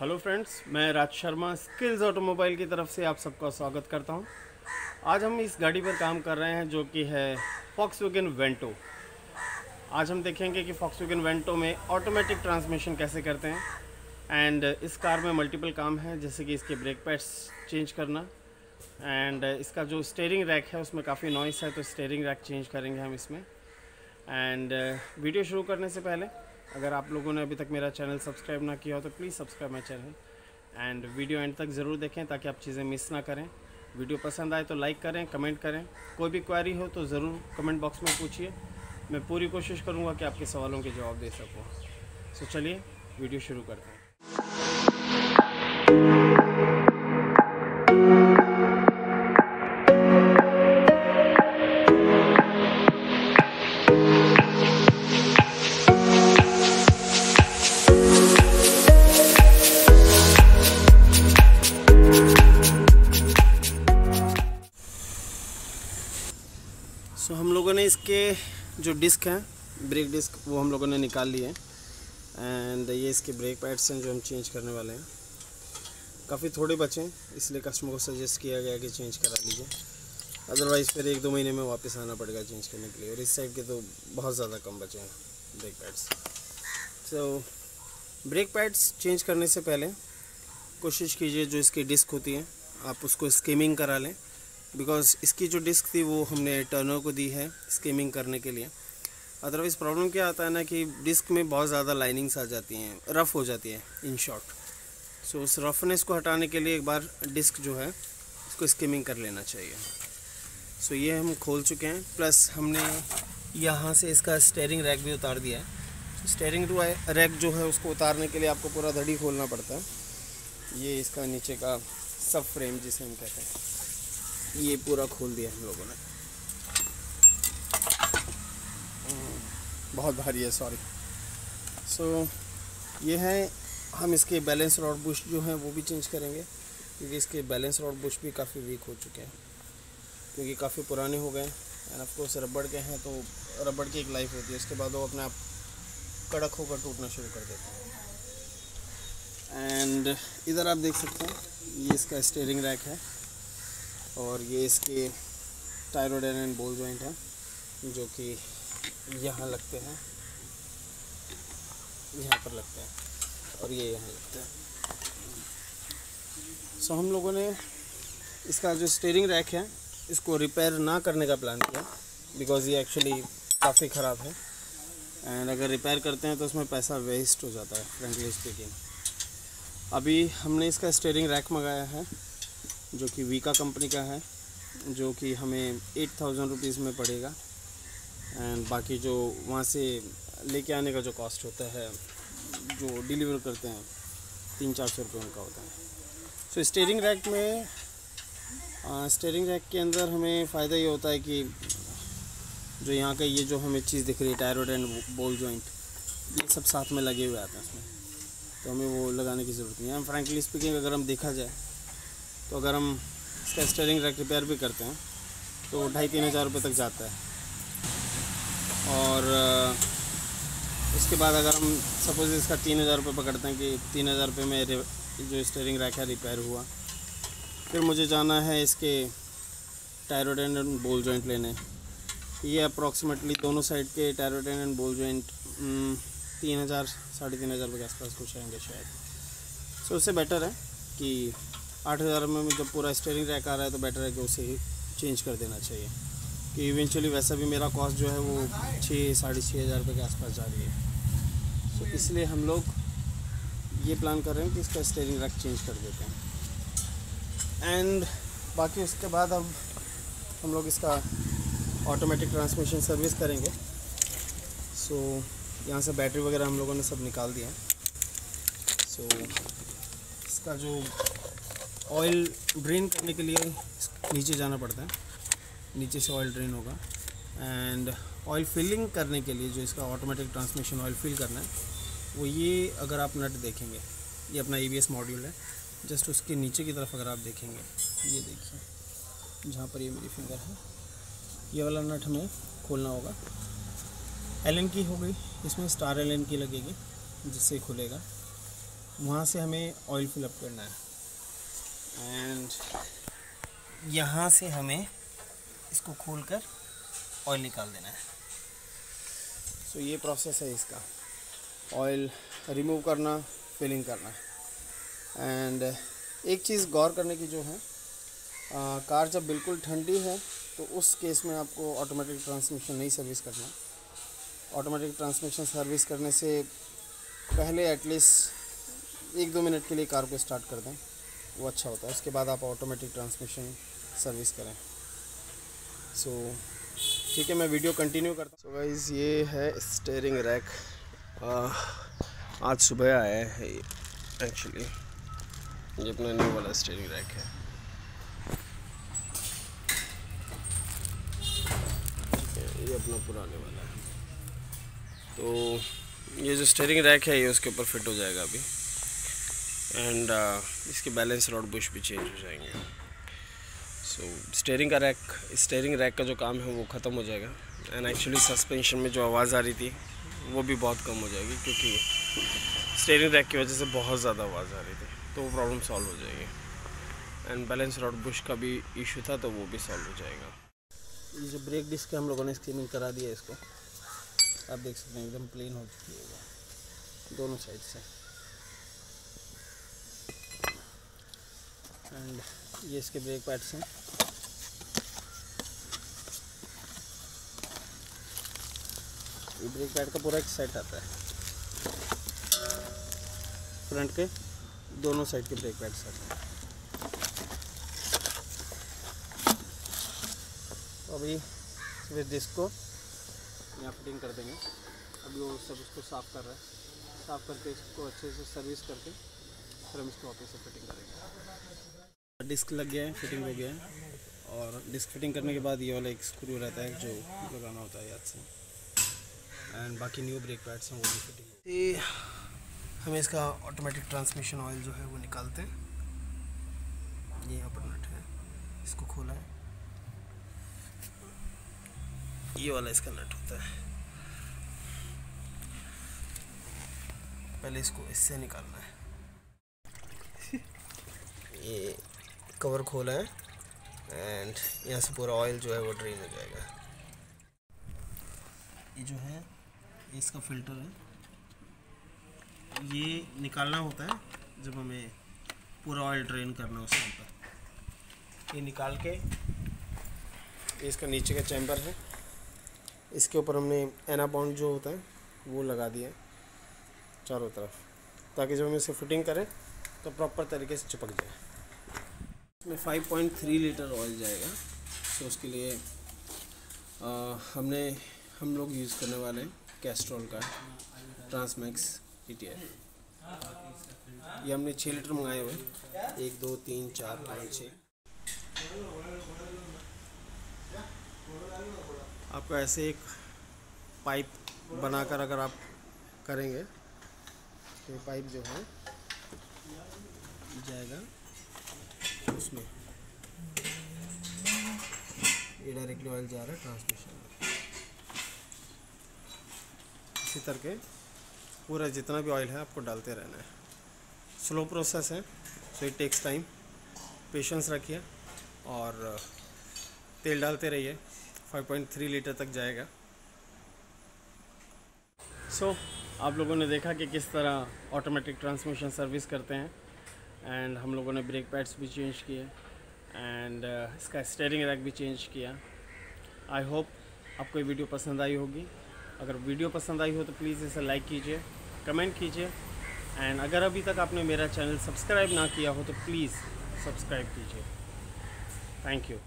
Hello friends, मैं Raj Sharma, skills automobile की तरफ़ से आप सबका स्वागत करता हूँ। आज हम इस गाड़ी पर काम कर रहे हैं जो कि है फॉक्स वेंटो आज हम देखेंगे कि फॉक्स वेंटो में ऑटोमेटिक ट्रांसमिशन कैसे करते हैं एंड इस कार में मल्टीपल काम है, जैसे कि इसके ब्रेक पैड्स चेंज करना एंड इसका जो स्टेयरिंग रैक है, उसमें काफ़ी नॉइस है तो स्टेयरिंग रैक चेंज करेंगे हम इसमें। एंड वीडियो शुरू करने से पहले अगर आप लोगों ने अभी तक मेरा चैनल सब्सक्राइब ना किया हो तो please subscribe my channel and video end तक ज़रूर देखें ताकि आप चीज़ें मिस ना करें। वीडियो पसंद आए तो लाइक करें कमेंट करें। कोई भी क्वारी हो तो ज़रूर कमेंट बॉक्स में पूछिए। मैं पूरी कोशिश करूँगा कि आपके सवालों के जवाब दे सकूँ। सो so, चलिए वीडियो शुरू करते हैं। जो डिस्क हैं, ब्रेक डिस्क, वो हम लोगों ने निकाल लिए एंड ये इसके ब्रेक पैड्स हैं जो हम चेंज करने वाले हैं। काफ़ी थोड़े बचे हैं, इसलिए कस्टमर को सजेस्ट किया गया कि चेंज करा लीजिए। अदरवाइज़ फिर एक दो महीने में वापस आना पड़ेगा चेंज करने के लिए। और इस साइड के तो बहुत ज़्यादा कम बचे हैं, brake pads. So brake pads change करने से पहले कोशिश कीजिए जो इसकी डिस्क होती है, आप उसको स्कीमिंग करा लें। बिकॉज़ इसकी जो डिस्क थी वो हमने टर्नर को दी है स्कीमिंग करने के लिए। अदरवाइज़ प्रॉब्लम क्या आता है ना कि डिस्क में बहुत ज़्यादा लाइनिंग्स आ जाती हैं रफ़ हो जाती है इन शॉर्ट सो उस रफनेस को हटाने के लिए एक बार डिस्क जो है इसको स्कीमिंग कर लेना चाहिए। सो so, ये हम खोल चुके हैं प्लस हमने यहाँ से इसका स्टेयरिंग रैक भी उतार दिया है। स्टेयरिंग टू रैक जो है उसको उतारने के लिए आपको पूरा धड़ी खोलना पड़ता है। ये इसका नीचे का सब फ्रेम जिसे हम कहते हैं। ये पूरा खोल दिया हम लोगों ने। बहुत भारी है सॉरी सो so, ये है हम इसके बैलेंस रॉड बुश जो हैं वो भी चेंज करेंगे क्योंकि इसके बैलेंस रॉड बुश भी काफ़ी वीक हो चुके हैं क्योंकि काफ़ी पुराने हो गए एंड ऑफ़ कोर्स रबड़ के हैं तो रबड़ की एक लाइफ होती है। उसके बाद वो अपने आप कड़क होकर टूटना शुरू कर देते हैं। एंड इधर आप देख सकते हैं ये इसका स्टेयरिंग रैक है। और ये इसके टायरोडेन एंड बोल जॉइंट हैं, जो कि यहाँ लगते हैं। यहाँ पर लगते हैं और ये यहाँ लगते हैं। सो हम लोगों ने इसका जो स्टेयरिंग रैक है, इसको रिपेयर ना करने का प्लान किया बिकॉज़ ये एक्चुअली काफ़ी ख़राब है। एंड अगर रिपेयर करते हैं तो उसमें पैसा वेस्ट हो जाता है फ्रेंकली स्पीकिंग अभी हमने इसका स्टेयरिंग रैक मंगाया है। जो कि वीका कंपनी का है, जो कि हमें एट थाउज़ेंड रुपीज़ में पड़ेगा। एंड बाकी जो वहाँ से लेके आने का जो कॉस्ट होता है, जो डिलीवर करते हैं, तीन चार सौ रुपये उनका होता है। सो स्टेयरिंग रैक में स्टेयरिंग रैक के अंदर हमें फ़ायदा ये होता है कि जो यहाँ का ये जो हमें चीज़ दिख रही है टायरोड एंड बोल जॉइंट ये सब साथ में लगे हुए आते हैं उसमें तो हमें वो लगाने की ज़रूरत नहीं है। फ्रेंकली स्पीकिंग अगर हम देखा जाए तो अगर हम इसका स्टेयरिंग रैक रिपेयर भी करते हैं तो ढाई तीन हज़ार रुपये तक जाता है। और उसके बाद अगर हम सपोज़ इसका तीन हज़ार रुपये पकड़ते हैं कि तीन हज़ार रुपये में जो स्टेयरिंग रैक है रिपेयर हुआ फिर मुझे जाना है इसके टायरोडेन एंड बोल जॉइंट लेने। ये अप्रॉक्सीमेटली दोनों साइड के टायरोडेन एंड बोल जॉइंट तीन हज़ार साढ़े तीन हज़ार रुपये के आसपास कुछ आएँगे शायद। सो so, उससे बेटर है कि आठ हज़ार में जब पूरा स्टेयरिंग रैक आ रहा है तो बेटर है कि उसे ही चेंज कर देना चाहिए। कि इवेंचुअली वैसा भी मेरा कॉस्ट जो है वो छः साढ़े छः हज़ार रुपये के आसपास जा रही है। तो इसलिए हम लोग ये प्लान कर रहे हैं कि इसका स्टेयरिंग रैक चेंज कर देते हैं। एंड बाकी उसके बाद अब हम लोग इसका ऑटोमेटिक ट्रांसमिशन सर्विस करेंगे। सो so, यहाँ से बैटरी वगैरह हम लोगों ने सब निकाल दिया सो so, इसका जो ऑयल ड्रेन करने के लिए नीचे जाना पड़ता है। नीचे से ऑयल ड्रेन होगा। एंड ऑयल फिलिंग करने के लिए जो इसका ऑटोमेटिक ट्रांसमिशन ऑयल फिल करना है, वो ये अगर आप नट देखेंगे, ये अपना ई मॉड्यूल है जस्ट उसके नीचे की तरफ़ अगर आप देखेंगे, ये देखिए, जहाँ पर ये मेरी फिंगर है, ये वाला नट हमें खोलना होगा। एल की हो गई, इसमें स्टार एल की लगेगी, जिससे खुलेगा। वहाँ से हमें ऑयल फिलअप करना है। एंड यहाँ से हमें इसको खोल कर ऑयल निकाल देना है। सो so, ये प्रोसेस है इसका। ऑयल रिमूव करना फिलिंग करना। एंड एक चीज़ गौर करने की जो है आ, कार जब बिल्कुल ठंडी है तो उस केस में आपको ऑटोमेटिक ट्रांसमिशन नहीं सर्विस करना। ऑटोमेटिक ट्रांसमिशन सर्विस करने से पहले एटलीस्ट एक दो मिनट के लिए कार को स्टार्ट कर दें। वो अच्छा होता है। उसके बाद आप ऑटोमेटिक ट्रांसमिशन सर्विस करें। सो so, ठीक है मैं वीडियो कंटिन्यू करता हूँ। सो गाइज़ ये है स्टेयरिंग रैक आज सुबह आया है एक्चुअली ये अपना न्यू वाला स्टेयरिंग रैक है। ये अपना पुराने वाला है। तो ये जो स्टेयरिंग रैक है ये उसके ऊपर फिट हो जाएगा अभी। एंड uh, इसके बैलेंस रॉड बुश भी चेंज हो जाएँगे। सो so, स्टेयरिंग का रैक स्टेयरिंग रैक का जो काम है वो ख़त्म हो जाएगा। एंड एक्चुअली सस्पेंशन में जो आवाज़ आ रही थी वो भी बहुत कम हो जाएगी क्योंकि स्टेयरिंग रैक की वजह से बहुत ज़्यादा आवाज़ आ रही थी। तो वो प्रॉब्लम सॉल्व हो जाएगी। एंड बैलेंस रॉड बुश का भी इशू था तो वो भी सॉल्व हो जाएगा। ये जो ब्रेक डिस्क हम लोगों ने स्क्रीनिंग करा दिया इसको। आप देख सकते हैं एकदम प्लेन हो चुकी है। दोनों साइड से। एंड ये इसके ब्रेक पैड्स हैं। ये ब्रेक पैड का पूरा एक सेट आता है। फ्रंट के दोनों साइड के ब्रेक पैड्स आते हैं। तो अभी फिर डिस्क को यहाँ फिटिंग कर देंगे। अभी वो सब उसको साफ़ कर रहा है। साफ़ करके इसको अच्छे से सर्विस करके फिर हम इसको वापस से फिटिंग करेंगे। डिस्क लग गया है फिटिंग हो गया है। और डिस्क फिटिंग करने के बाद ये वाला एक स्क्रू रहता है जो लगाना होता है याद से। एंड बाकी न्यू ब्रेक पैड्स हैं वो भी फिटिंग ये हमें इसका ऑटोमेटिक ट्रांसमिशन ऑयल जो है वो निकालते हैं। ये यहाँ पर नट है इसको खोला है। ये वाला इसका नट होता है। पहले इसको इससे निकालना है। ये कवर खोला है। एंड यहाँ से पूरा ऑयल जो है वो ड्रेन हो जाएगा। ये जो है इसका फ़िल्टर है। ये निकालना होता है जब हमें पूरा ऑयल ड्रेन करना है उस टाइम पर। ये निकाल के इसका नीचे का चैम्बर है। इसके ऊपर हमने एना बॉन्ड जो होता है, वो लगा दिया चारों तरफ़। ताकि जब हम इसे फिटिंग करें तो प्रॉपर तरीके से चिपक जाए। इसमें 5.3 लीटर ऑयल जाएगा। तो उसके लिए आ, हमने हम लोग यूज़ करने वाले हैं कैस्ट्रॉल का ट्रांसमैक्स ई ये हमने छः लीटर मंगाए हुए एक दो तीन चार पाँच छः आपको ऐसे एक पाइप बनाकर अगर आप करेंगे तो पाइप जो है जाएगा। उसमें। ये डायरेक्टली ऑयल जा रहा है ट्रांसमिशन इसी तरह के पूरा जितना भी ऑयल है आपको डालते रहना है। स्लो प्रोसेस है so it takes time patience रखिए और तेल डालते रहिए। 5.3 लीटर तक जाएगा। सो so, आप लोगों ने देखा कि किस तरह ऑटोमेटिक ट्रांसमिशन सर्विस करते हैं। एंड हम लोगों ने ब्रेक पैड्स भी चेंज किए। एंड uh, इसका स्टेयरिंग रैक भी चेंज किया। आई होप आपको ये वीडियो पसंद आई होगी। अगर वीडियो पसंद आई हो तो प्लीज़ इसे लाइक कीजिए कमेंट कीजिए। एंड अगर अभी तक आपने मेरा चैनल सब्सक्राइब ना किया हो तो प्लीज़ सब्सक्राइब कीजिए। Thank you